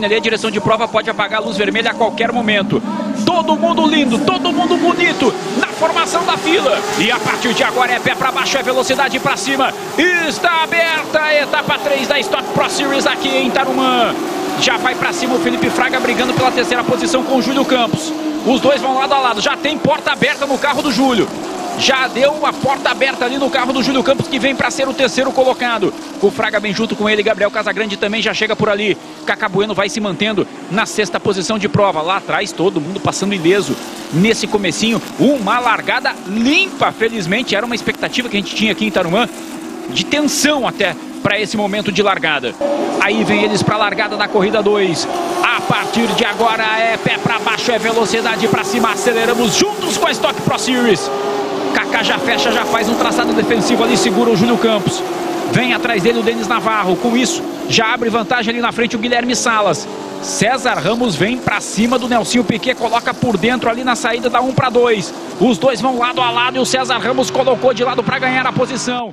Ali a direção de prova pode apagar a luz vermelha a qualquer momento. Todo mundo lindo, todo mundo bonito na formação da fila. E a partir de agora é pé para baixo, é velocidade para cima. Está aberta a etapa 3 da Stock Pro Series aqui em Tarumã. Já vai para cima o Felipe Fraga brigando pela terceira posição com o Júlio Campos. Os dois vão lado a lado. Já tem porta aberta no carro do Júlio. Já deu uma porta aberta ali no carro do Júlio Campos, que vem para ser o terceiro colocado. O Fraga vem junto com ele, Gabriel Casagrande também já chega por ali. Cacá Bueno vai se mantendo na sexta posição de prova. Lá atrás, todo mundo passando ileso. Nesse comecinho, uma largada limpa, felizmente. Era uma expectativa que a gente tinha aqui em Tarumã, de tensão até para esse momento de largada. Aí vem eles para a largada da corrida 2. A partir de agora é pé para baixo, é velocidade para cima. Aceleramos juntos com a Stock Pro Series. Kaká já fecha, já faz um traçado defensivo ali, segura o Júlio Campos. Vem atrás dele o Denis Navarro. Com isso, já abre vantagem ali na frente o Guilherme Salas. César Ramos vem para cima do Nelsinho Piquet, coloca por dentro ali na saída da 1 para 2. Os dois vão lado a lado e o César Ramos colocou de lado para ganhar a posição.